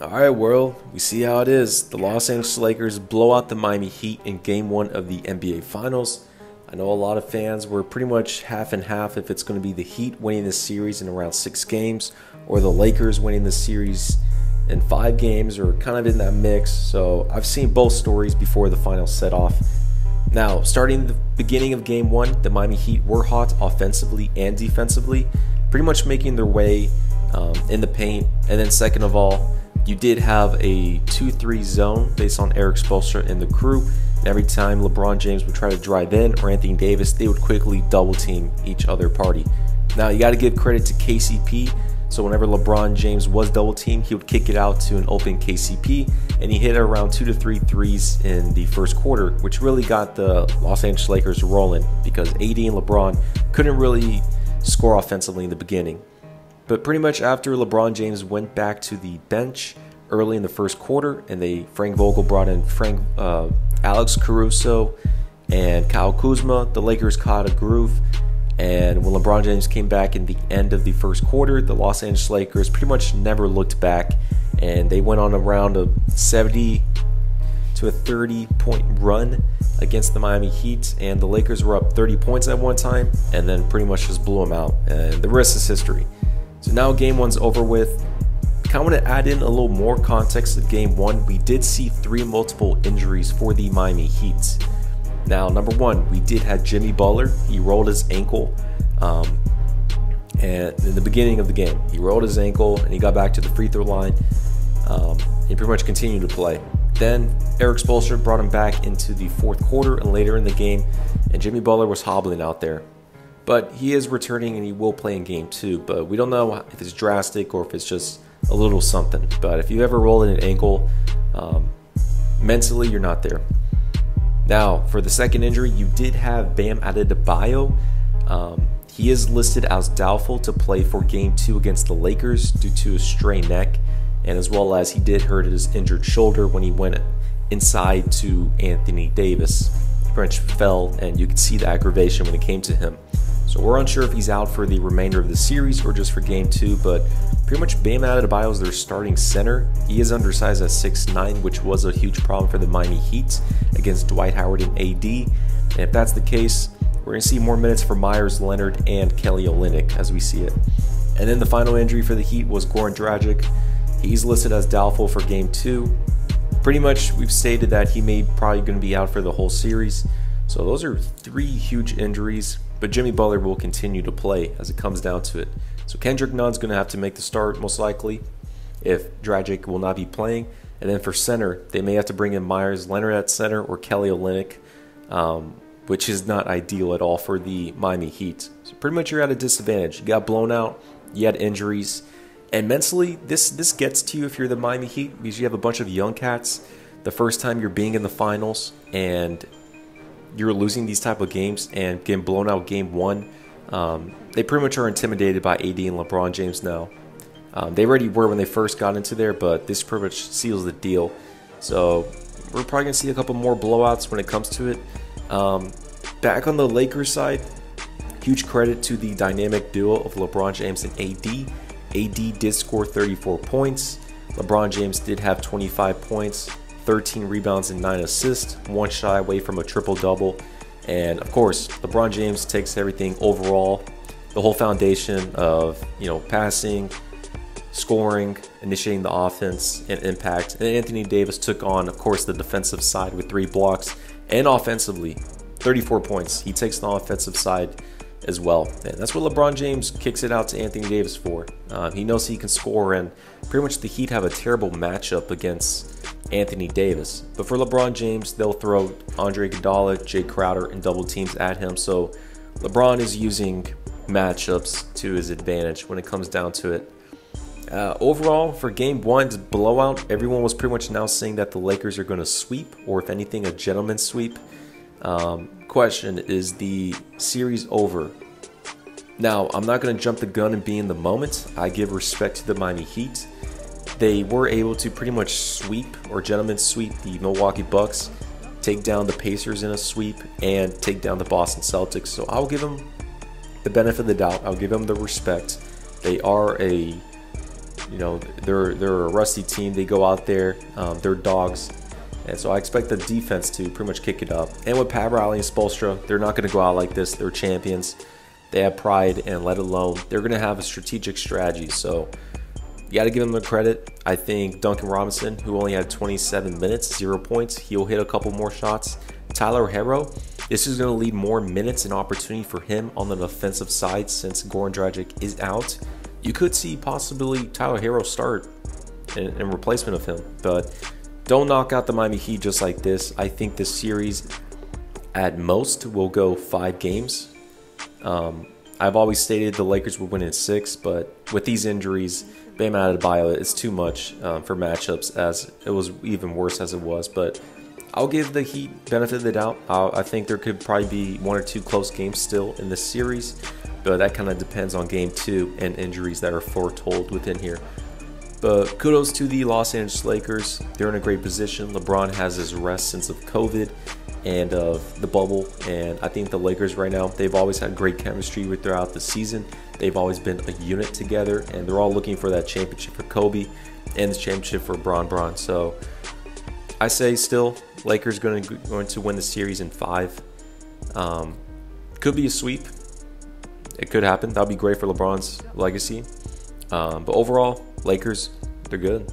All right, world, we see how it is. The Los Angeles Lakers blow out the Miami Heat in game one of the NBA Finals. I know a lot of fans were pretty much half and half if it's going to be the Heat winning this series in around six games or the Lakers winning the series in five games or kind of in that mix. So I've seen both stories before the final set off. Now, starting the beginning of game one, the Miami Heat were hot offensively and defensively, pretty much making their way um, in the paint. And then, second of all, you did have a 2-3 zone based on Erik Spoelstra and the crew. And every time LeBron James would try to drive in or Anthony Davis, they would quickly double team each other party. Now you got to give credit to KCP. So whenever LeBron James was double teamed, he would kick it out to an open KCP, and he hit around two to three threes in the first quarter, which really got the Los Angeles Lakers rolling because AD and LeBron couldn't really score offensively in the beginning. But pretty much after LeBron James went back to the bench early in the first quarter, and they Frank Vogel brought in Frank uh, Alex Caruso and Kyle Kuzma, the Lakers caught a groove. And when LeBron James came back in the end of the first quarter, the Los Angeles Lakers pretty much never looked back, and they went on a round of 70 to a 30 point run against the Miami Heat, and the Lakers were up 30 points at one time, and then pretty much just blew them out. And the rest is history. So now game one's over with. Kind of want to add in a little more context of game one. We did see three multiple injuries for the Miami Heat. Now, number one, we did have Jimmy Butler. He rolled his ankle. Um, and in the beginning of the game, he rolled his ankle and he got back to the free throw line. Um, he pretty much continued to play. Then Erik Spoelstra brought him back into the fourth quarter and later in the game, and Jimmy Butler was hobbling out there. But he is returning and he will play in game two. But we don't know if it's drastic or if it's just a little something. But if you ever roll in an ankle, um, mentally you're not there. Now, for the second injury, you did have Bam Adebayo. Um, he is listed as doubtful to play for Game 2 against the Lakers due to a strained neck, and as well as he did hurt his injured shoulder when he went inside to Anthony Davis. French fell, and you could see the aggravation when it came to him. So we're unsure if he's out for the remainder of the series or just for game two, but pretty much Bam Adebayo is their starting center. He is undersized at 6'9", which was a huge problem for the Miami Heat against Dwight Howard and AD. And if that's the case, we're going to see more minutes for Meyers, Leonard and Kelly Olynyk as we see it. And then the final injury for the Heat was Goran Dragic. He's listed as doubtful for game two. Pretty much, we've stated that he may probably going to be out for the whole series. So those are three huge injuries but Jimmy Butler will continue to play as it comes down to it. So Kendrick Nunn's going to have to make the start most likely if Dragic will not be playing. And then for center, they may have to bring in Meyers Leonard at center or Kelly Olynyk, um, which is not ideal at all for the Miami Heat. So pretty much you're at a disadvantage. You got blown out, you had injuries, and mentally this this gets to you if you're the Miami Heat because you have a bunch of young cats. The first time you're being in the finals, and you're losing these type of games and getting blown out game one, um, they pretty much are intimidated by AD and LeBron James now. Um, they already were when they first got into there, but this pretty much seals the deal. So we're probably gonna see a couple more blowouts when it comes to it. Um, back on the Lakers side, huge credit to the dynamic duo of LeBron James and AD. AD did score 34 points. LeBron James did have 25 points. 13 rebounds and 9 assists, one shy away from a triple double. And of course, LeBron James takes everything overall, the whole foundation of, you know, passing, scoring, initiating the offense, and impact. And Anthony Davis took on, of course, the defensive side with three blocks and offensively, 34 points. He takes the offensive side as well. And that's what LeBron James kicks it out to Anthony Davis for. Uh, he knows he can score, and pretty much the Heat have a terrible matchup against Anthony Davis. But for LeBron James, they'll throw Andre Iguodala, Jae Crowder, and double teams at him. So LeBron is using matchups to his advantage when it comes down to it. Uh, overall, for game one's blowout, everyone was pretty much now saying that the Lakers are going to sweep, or if anything, a gentleman's sweep. Um, question is the series over? Now, I'm not going to jump the gun and be in the moment. I give respect to the Miami Heat they were able to pretty much sweep or gentlemen sweep the Milwaukee Bucks, take down the Pacers in a sweep, and take down the Boston Celtics. So I'll give them the benefit of the doubt. I'll give them the respect. They are a You know, they're they're a rusty team. They go out there, um, they're dogs, and so I expect the defense to pretty much kick it up. And with Pat Riley and Spoelstra, they're not going to go out like this. They're champions. They have pride, and let alone they're going to have a strategic strategy. So you got to give him the credit. I think Duncan Robinson, who only had 27 minutes, zero points, he'll hit a couple more shots. Tyler Herro, this is going to lead more minutes and opportunity for him on the defensive side since Goran Dragic is out. You could see possibly Tyler Herro start in, in replacement of him, but don't knock out the Miami Heat just like this. I think this series at most will go five games. Um, I've always stated the Lakers would win in six, but with these injuries, Bam Adebayo, it's too much um, for matchups as it was even worse as it was. But I'll give the Heat benefit of the doubt. I'll, i think there could probably be one or two close games still in this series, but that kind of depends on game two and injuries that are foretold within here. But kudos to the Los Angeles Lakers. They're in a great position. LeBron has his rest since of COVID and of the bubble. And I think the Lakers right now, they've always had great chemistry throughout the season. They've always been a unit together, and they're all looking for that championship for Kobe and the championship for Bron Bron. So I say still, Lakers going to going to win the series in five. Um, could be a sweep. It could happen. That'd be great for LeBron's legacy. Um, but overall, Lakers, they're good.